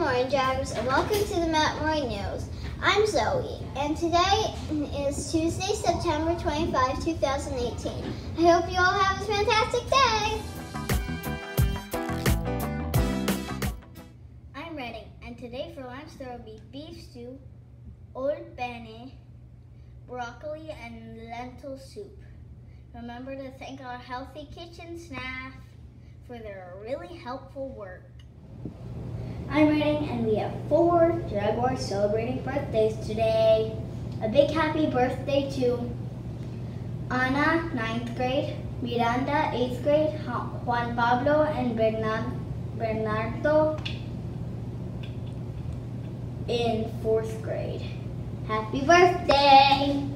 Orange Jaguars, and welcome to the Montmoy News. I'm Zoe, and today is Tuesday, September 25, 2018. I hope you all have a fantastic day. I'm Redding, and today for lunch there will be beef stew, old bene, broccoli, and lentil soup. Remember to thank our Healthy Kitchen staff for their really helpful work. I'm Redding, and we have four Jaguars celebrating birthdays today. A big happy birthday to Ana, 9th grade, Miranda, 8th grade, Juan Pablo, and Bernardo in 4th grade. Happy birthday!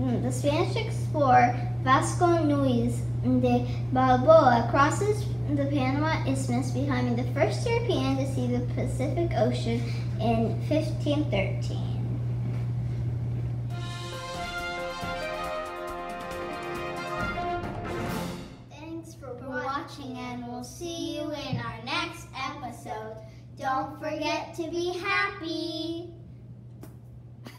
Mm, the Spanish explorer Vasco Nuñez de Balboa crosses the Panama Isthmus, becoming the first European to see the Pacific Ocean in 1513. Thanks for watching, and we'll see you in our next episode. Don't forget to be happy.